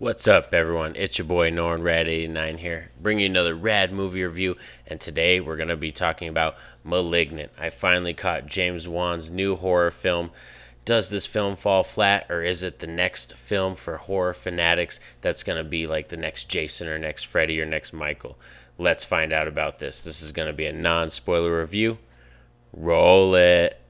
What's up, everyone? It's your boy Norin Radd89 here, bringing you another rad movie review. And today we're going to be talking about Malignant. I finally caught James Wan's new horror film. Does this film fall flat, or is it the next film for horror fanatics that's going to be like the next Jason or next Freddy or next Michael? Let's find out about this. This is going to be a non spoiler review. Roll it.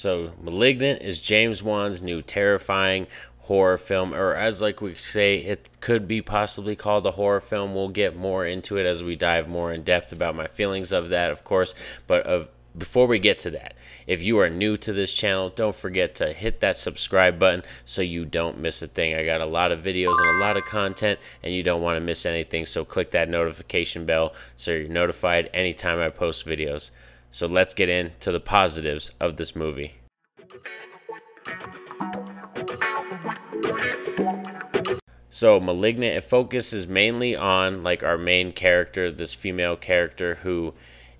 So, Malignant is James Wan's new terrifying horror film, or as like we say, it could be possibly called a horror film. We'll get more into it as we dive more in depth about my feelings of that, of course. But of before we get to that, if you are new to this channel, don't forget to hit that subscribe button so you don't miss a thing. I got a lot of videos and a lot of content, and you don't want to miss anything. So click that notification bell so you're notified anytime I post videos. So let's get into the positives of this movie. So Malignant, it focuses mainly on like our main character, this female character who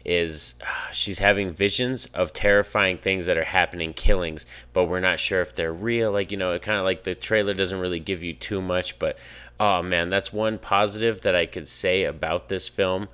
is uh, she's having visions of terrifying things that are happening, killings, but we're not sure if they're real. Like, you know, it kind of like the trailer doesn't really give you too much, but oh man, that's one positive that I could say about this film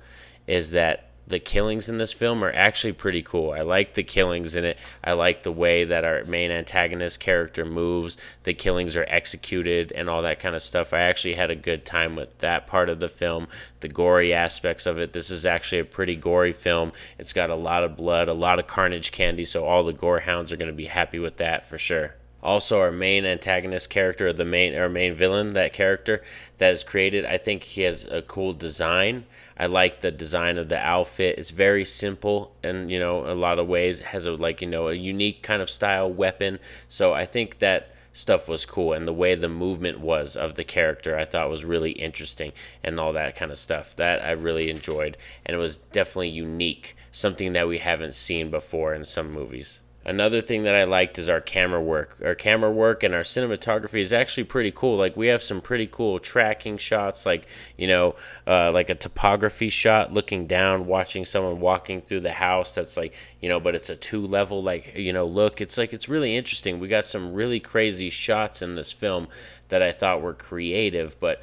is that the killings in this film are actually pretty cool. I like the killings in it. I like the way that our main antagonist character moves. The killings are executed and all that kind of stuff. I actually had a good time with that part of the film, the gory aspects of it. This is actually a pretty gory film. It's got a lot of blood, a lot of carnage candy, so all the gore hounds are going to be happy with that for sure also our main antagonist character the main our main villain that character that is created. I think he has a cool design. I like the design of the outfit. It's very simple and you know a lot of ways. It has a like you know a unique kind of style weapon. So i think that stuff was cool and the way the movement was of the character i thought was really interesting and all that kind of stuff that i really enjoyed. And it was definitely unique something that we haven't seen before in some movies Another thing that I liked is our camera work. Our camera work and our cinematography is actually pretty cool. Like we have some pretty cool tracking shots, like you know, uh, like a topography shot, looking down, watching someone walking through the house. That's like you know, but it's a two level like you know look. It's like it's really interesting. We got some really crazy shots in this film that I thought were creative, but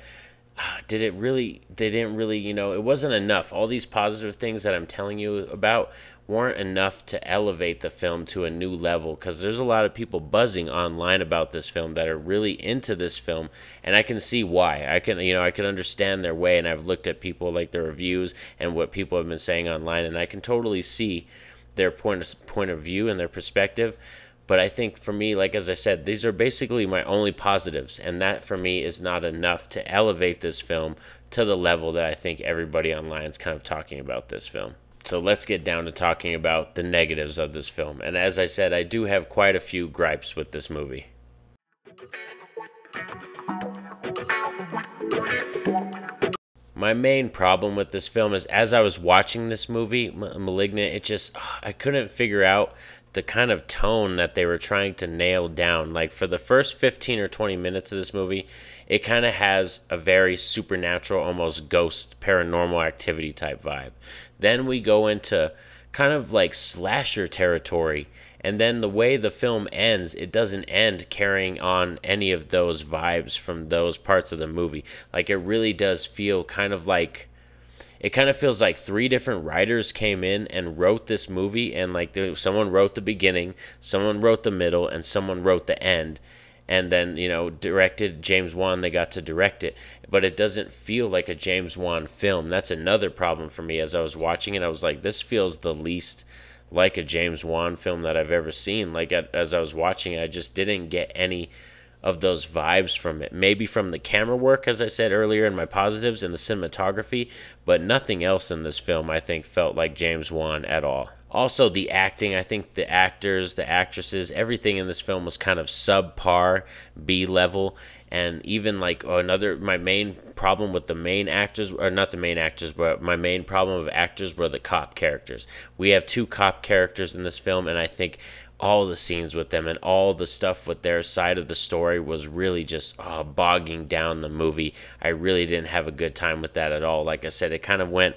did it really they didn't really you know it wasn't enough. All these positive things that i'm telling you about weren't enough to elevate the film to a new level because there's a lot of people buzzing online about this film that are really into this film and i can see why. I can you know i can understand their way and i've looked at people like their reviews and what people have been saying online and i can totally see their point of, point of view and their perspective but I think for me, like as I said, these are basically my only positives, and that for me is not enough to elevate this film to the level that I think everybody online is kind of talking about this film. So let's get down to talking about the negatives of this film. And as I said, I do have quite a few gripes with this movie. My main problem with this film is as I was watching this movie, Malignant, it just, I couldn't figure out the kind of tone that they were trying to nail down. Like for the first 15 or 20 minutes of this movie, it kind of has a very supernatural, almost ghost, paranormal activity type vibe. Then we go into kind of like slasher territory. And then the way the film ends, it doesn't end carrying on any of those vibes from those parts of the movie. Like it really does feel kind of like it kind of feels like three different writers came in and wrote this movie and like someone wrote the beginning someone wrote the middle and someone wrote the end. And then you know directed James Wan they got to direct it. But it doesn't feel like a James Wan film. That's another problem for me as I was watching it. I was like this feels the least like a James Wan film that I've ever seen. Like as I was watching it, I just didn't get any of those vibes from it. Maybe from the camera work, as I said earlier in my positives, and the cinematography, but nothing else in this film I think felt like James Wan at all. Also, the acting, I think the actors, the actresses, everything in this film was kind of subpar, B level. And even like another, my main problem with the main actors, or not the main actors, but my main problem of actors were the cop characters. We have two cop characters in this film, and I think all the scenes with them and all the stuff with their side of the story was really just uh, bogging down the movie. I really didn't have a good time with that at all. Like I said, it kind of went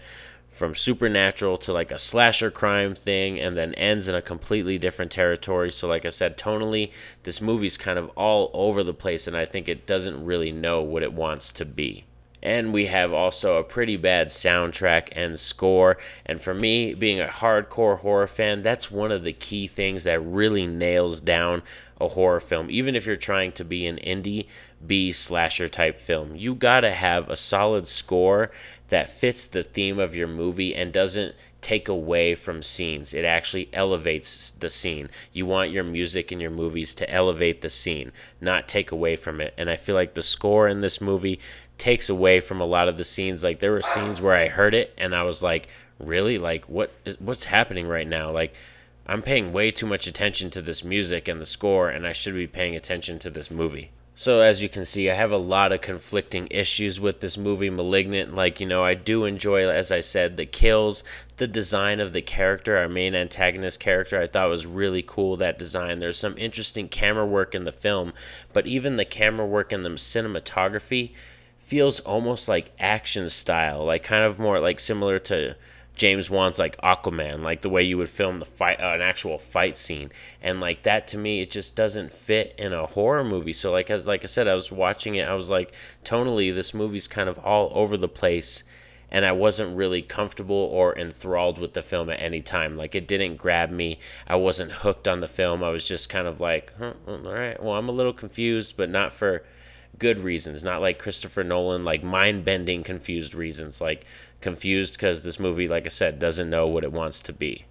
from supernatural to like a slasher crime thing and then ends in a completely different territory. So, like I said, tonally, this movie's kind of all over the place, and I think it doesn't really know what it wants to be. And we have also a pretty bad soundtrack and score. And for me, being a hardcore horror fan, that's one of the key things that really nails down a horror film. Even if you're trying to be an indie B slasher type film, you gotta have a solid score that fits the theme of your movie and doesn't take away from scenes. It actually elevates the scene. You want your music in your movies to elevate the scene, not take away from it. And I feel like the score in this movie takes away from a lot of the scenes. Like there were scenes where I heard it and I was like, really? Like what is what's happening right now? Like I'm paying way too much attention to this music and the score and I should be paying attention to this movie. So as you can see, I have a lot of conflicting issues with this movie Malignant. Like, you know, I do enjoy as I said the kills, the design of the character, our main antagonist character. I thought was really cool that design. There's some interesting camera work in the film, but even the camera work and the cinematography feels almost like action style, like kind of more like similar to James Wan's like Aquaman, like the way you would film the fight, uh, an actual fight scene, and like that to me, it just doesn't fit in a horror movie. So like as like I said, I was watching it, I was like, tonally, this movie's kind of all over the place, and I wasn't really comfortable or enthralled with the film at any time. Like it didn't grab me. I wasn't hooked on the film. I was just kind of like, all right, well, I'm a little confused, but not for good reasons, not like Christopher Nolan, like mind bending, confused reasons, like confused because this movie, like I said, doesn't know what it wants to be.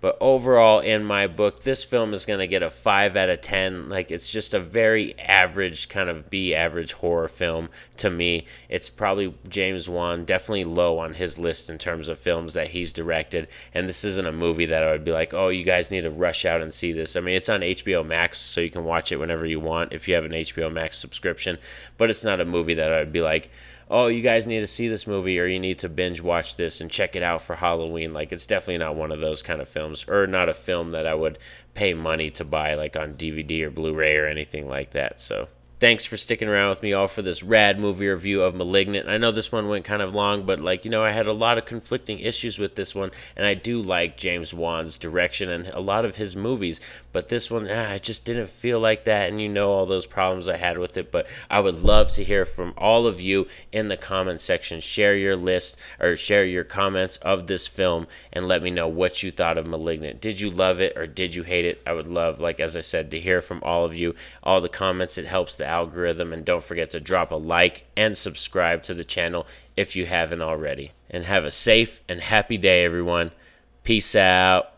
But overall, in my book, this film is going to get a 5 out of 10. Like, it's just a very average, kind of B average horror film to me. It's probably James Wan, definitely low on his list in terms of films that he's directed. And this isn't a movie that I would be like, oh, you guys need to rush out and see this. I mean, it's on HBO Max, so you can watch it whenever you want if you have an HBO Max subscription. But it's not a movie that I would be like, oh, you guys need to see this movie or you need to binge watch this and check it out for Halloween. Like, it's definitely not one of those kind of films, or not a film that I would pay money to buy, like on DVD or Blu ray or anything like that. So. Thanks for sticking around with me all for this rad movie review of Malignant. I know this one went kind of long, but like, you know, I had a lot of conflicting issues with this one, and I do like James Wan's direction and a lot of his movies, but this one, ah, I just didn't feel like that, and you know all those problems I had with it. But I would love to hear from all of you in the comment section. Share your list or share your comments of this film and let me know what you thought of Malignant. Did you love it or did you hate it? I would love, like as I said, to hear from all of you. All the comments, it helps the algorithm. And don't forget to drop a like and subscribe to the channel if you haven't already. And have a safe and happy day, everyone. Peace out.